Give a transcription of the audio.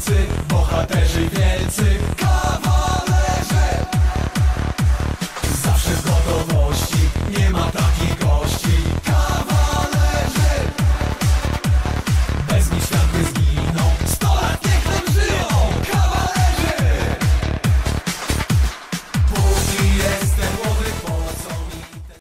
Wielcy bohaterzy wielcy